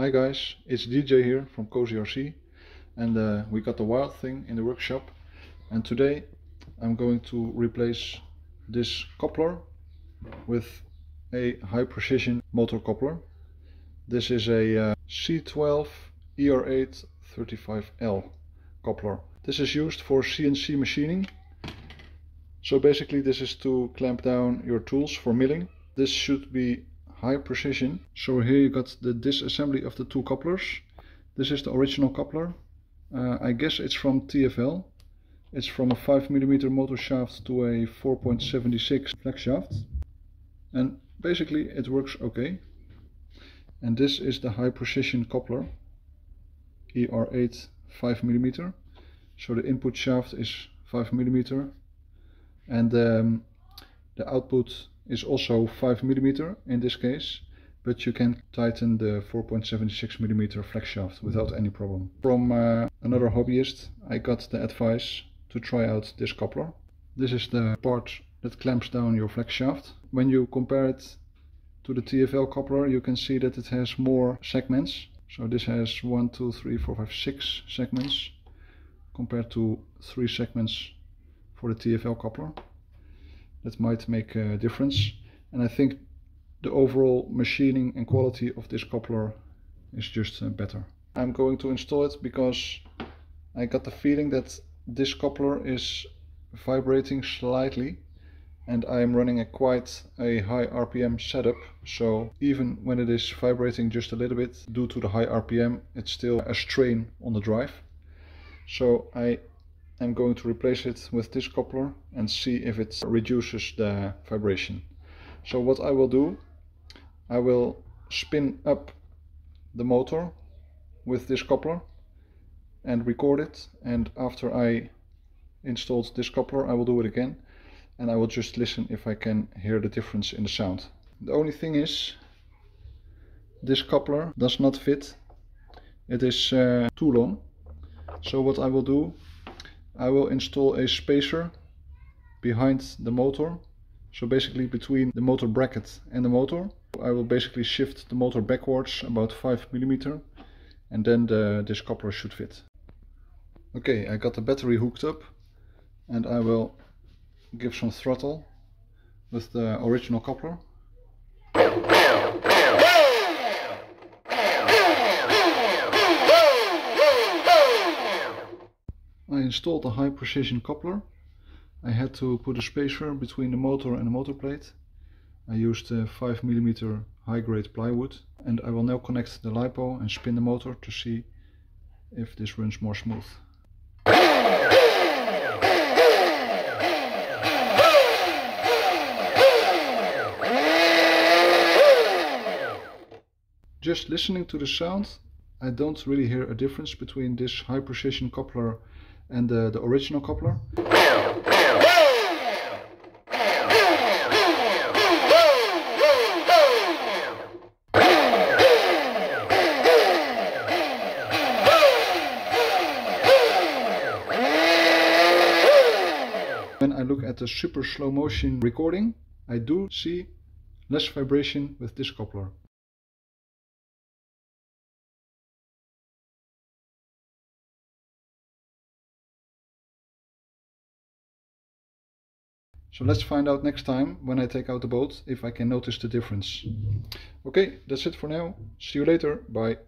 Hi guys, it's DJ here from Cozy RC and uh, we got the wild thing in the workshop and today I'm going to replace this coupler with a high precision motor coupler. This is a uh, C12 ER8 35L coupler. This is used for CNC machining. So basically this is to clamp down your tools for milling. This should be high precision. So here you got the disassembly of the two couplers. This is the original coupler. Uh, I guess it's from TFL. It's from a 5mm motor shaft to a 4.76 flex shaft. And basically it works okay. And this is the high precision coupler. ER8 5mm. So the input shaft is 5mm. And um, the output is also 5 mm in this case, but you can tighten the 4.76 mm flex shaft without any problem. From uh, another hobbyist, I got the advice to try out this coupler. This is the part that clamps down your flex shaft. When you compare it to the TFL coupler, you can see that it has more segments. So this has 1, 2, 3, 4, 5, 6 segments compared to 3 segments for the TFL coupler that might make a difference. And I think the overall machining and quality of this coupler is just uh, better. I'm going to install it because I got the feeling that this coupler is vibrating slightly and I'm running a quite a high RPM setup. So even when it is vibrating just a little bit due to the high RPM it's still a strain on the drive. So I I'm going to replace it with this coupler and see if it reduces the vibration. So what I will do, I will spin up the motor with this coupler and record it and after I installed this coupler I will do it again and I will just listen if I can hear the difference in the sound. The only thing is this coupler does not fit, it is uh, too long. So what I will do I will install a spacer behind the motor. So basically between the motor bracket and the motor. I will basically shift the motor backwards about 5 millimeter, and then the, this coupler should fit. Okay, I got the battery hooked up and I will give some throttle with the original coupler. Installed a high precision coupler. I had to put a spacer between the motor and the motor plate. I used a 5mm high grade plywood and I will now connect the LiPo and spin the motor to see if this runs more smooth. Just listening to the sound, I don't really hear a difference between this high precision coupler and the, the original coupler. When I look at the super slow motion recording, I do see less vibration with this coupler. So let's find out next time when I take out the bolt if I can notice the difference. Okay, that's it for now. See you later. Bye.